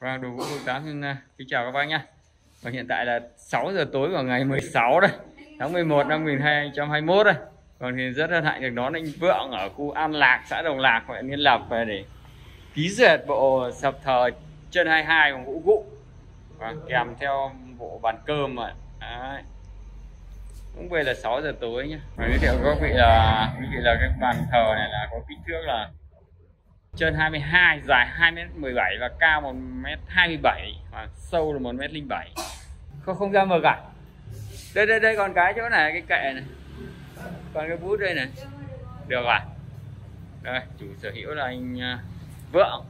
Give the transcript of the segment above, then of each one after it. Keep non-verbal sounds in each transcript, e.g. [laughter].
Vâng, đồ gỗ Hương Tám xin à, kính chào các bác nhé. Và hiện tại là 6 giờ tối vào ngày 16 đây, tháng 11 năm 2021 đây. Còn thì rất hân hạnh được đón anh Vượng ở khu An Lạc, xã Đồng Lạc, huyện Yên Lập về để ký duyệt bộ sập thờ chân 22 bằng gỗ gụ và kèm theo bộ bàn cơm mà. Đấy. Cũng về là 6 giờ tối nhé. Và giới thiệu các vị là quý vị là cái bàn thờ này là có kích thước là trên 22 dài 2m17 và cao 1m27 và sâu là 1m07 không không ra mờ cả đây đây đây, còn cái chỗ này, cái kệ này. Còn cái bút đây này. Được à đây, chủ sở hữu là anh à, Vượng.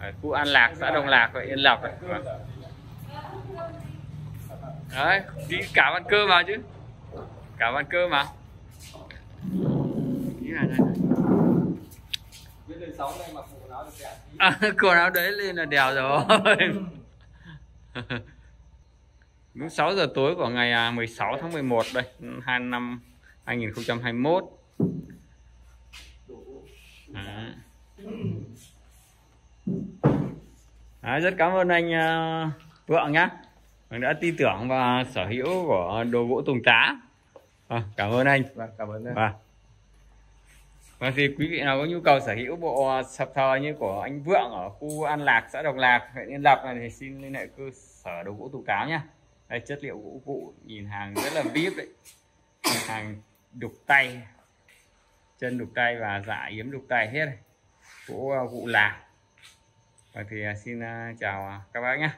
Ở khu An Lạc, xã Đồng Lạc và Yên Lộc này. Vâng. Đấy, đi cả văn cơ vào chứ. Cả văn cơ mà. Ý là đây này. À, quần áo đấy lên là đèo rồi [laughs] Đúng 6 giờ tối của ngày à, 16 tháng 11 đây hai năm 2021 Đấy. Đấy, rất cảm ơn anh uh, Vượng nhá Mình đã tin tưởng và sở hữu của đồ gỗ Tùng Tá à, Cảm ơn anh Vâng, cảm ơn. Vâng và thì quý vị nào có nhu cầu sở hữu bộ sập thờ như của anh Vượng ở khu An Lạc, xã Đồng Lạc, huyện Yên Lập này thì xin liên hệ cơ sở đồ gỗ Tùng Cáo nhá. Đây chất liệu gỗ cụ nhìn hàng rất là vip đấy. Hàng đục tay. Chân đục tay và dạ yếm đục tay hết. Gỗ vụ cụ lạc. và thì à, xin à, chào à, các bác nhé.